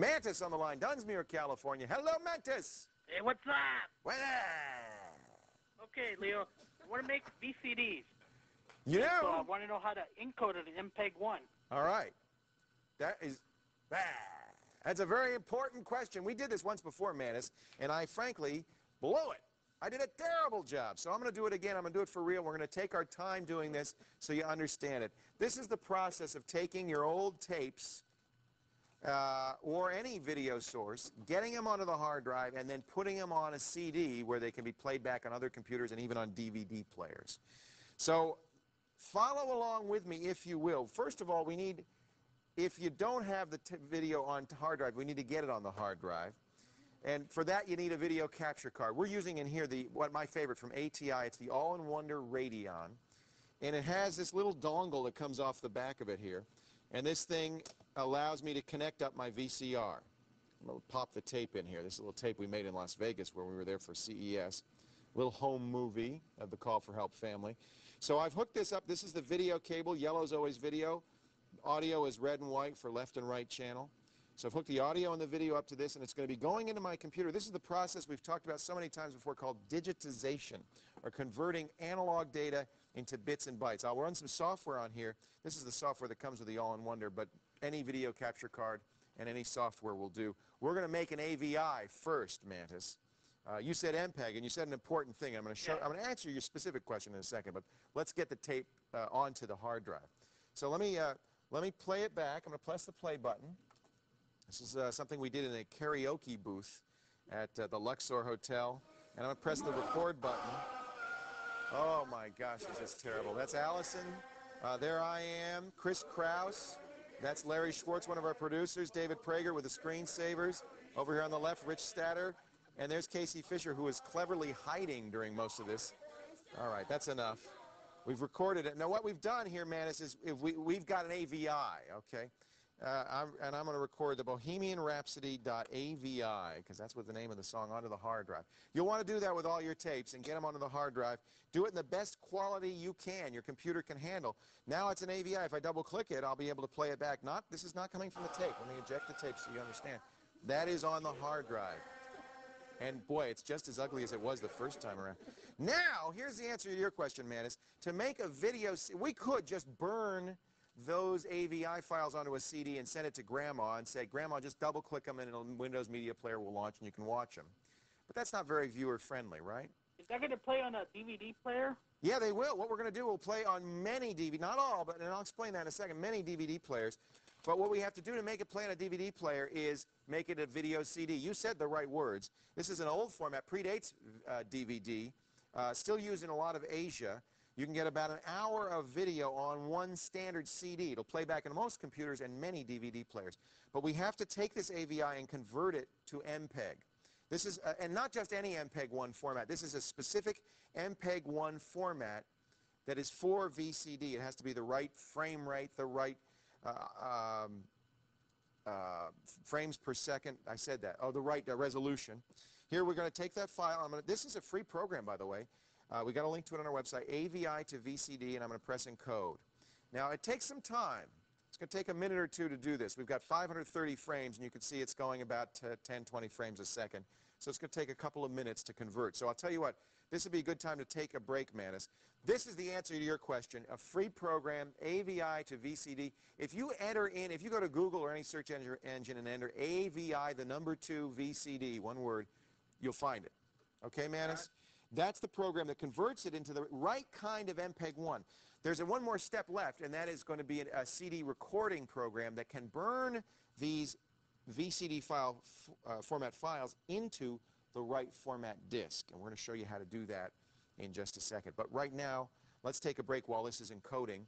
Mantis on the line, Dunsmuir, California. Hello, Mantis. Hey, what's up? Well, Okay, Leo. I want to make VCDs. you know. So I want to know how to encode it in MPEG-1. All right. That is. ah, That's a very important question. We did this once before, Mantis, and I frankly blew it. I did a terrible job. So I'm going to do it again. I'm going to do it for real. We're going to take our time doing this so you understand it. This is the process of taking your old tapes uh, or any video source, getting them onto the hard drive, and then putting them on a CD where they can be played back on other computers and even on DVD players. So follow along with me if you will. First of all, we need, if you don't have the video on hard drive, we need to get it on the hard drive. And for that, you need a video capture card. We're using in here the what my favorite from ATI. It's the All-in-Wonder Radeon, and it has this little dongle that comes off the back of it here. And this thing allows me to connect up my VCR. I'm going to pop the tape in here. This is a little tape we made in Las Vegas where we were there for CES. Little home movie of the Call for Help family. So I've hooked this up. This is the video cable. Yellow's always video. Audio is red and white for left and right channel. So I've hooked the audio and the video up to this, and it's going to be going into my computer. This is the process we've talked about so many times before called digitization, or converting analog data into bits and bytes. I'll run some software on here. This is the software that comes with the All-in-Wonder, but any video capture card and any software will do. We're going to make an AVI first, Mantis. Uh, you said MPEG, and you said an important thing. I'm going to show. I'm going to answer your specific question in a second, but let's get the tape uh, onto the hard drive. So let me uh, let me play it back. I'm going to press the play button. This is uh, something we did in a karaoke booth at uh, the Luxor Hotel, and I'm going to press the record button. Oh my gosh, this is terrible. That's Allison. Uh, there I am. Chris Kraus. That's Larry Schwartz, one of our producers. David Prager with the screensavers. Over here on the left, Rich Statter. And there's Casey Fisher, who is cleverly hiding during most of this. All right, that's enough. We've recorded it. Now, what we've done here, Manus, is if we, we've got an AVI, okay? Uh, I'm, and I'm going to record the Bohemian Rhapsody.avi, because that's what the name of the song, onto the hard drive. You'll want to do that with all your tapes and get them onto the hard drive. Do it in the best quality you can, your computer can handle. Now it's an AVI. If I double-click it, I'll be able to play it back. Not, this is not coming from the tape. Let me eject the tape so you understand. That is on the hard drive. And boy, it's just as ugly as it was the first time around. Now, here's the answer to your question, Manus. To make a video, we could just burn those AVI files onto a CD and send it to Grandma and say, Grandma, just double-click them and a Windows Media Player will launch and you can watch them. But that's not very viewer-friendly, right? Is that going to play on a DVD player? Yeah, they will. What we're going to do, we'll play on many DVD, not all, but and I'll explain that in a second, many DVD players. But what we have to do to make it play on a DVD player is make it a video CD. You said the right words. This is an old format, predates uh, DVD, uh, still used in a lot of Asia. You can get about an hour of video on one standard CD. It'll play back in most computers and many DVD players. But we have to take this AVI and convert it to MPEG. This is, uh, and not just any MPEG-1 format. This is a specific MPEG-1 format that is for VCD. It has to be the right frame rate, the right uh, um, uh, frames per second. I said that. Oh, the right uh, resolution. Here we're going to take that file. I'm gonna, this is a free program, by the way. Uh, we got a link to it on our website, AVI to VCD, and I'm going to press encode. Now, it takes some time. It's going to take a minute or two to do this. We've got 530 frames, and you can see it's going about 10, 20 frames a second. So it's going to take a couple of minutes to convert. So I'll tell you what, this would be a good time to take a break, Manus. This is the answer to your question, a free program, AVI to VCD. If you enter in, if you go to Google or any search engine engine and enter AVI, the number two VCD, one word, you'll find it. Okay, Manus? That's the program that converts it into the right kind of MPEG-1. There's one more step left, and that is going to be a, a CD recording program that can burn these VCD file uh, format files into the right format disk. And we're going to show you how to do that in just a second. But right now, let's take a break while this is encoding.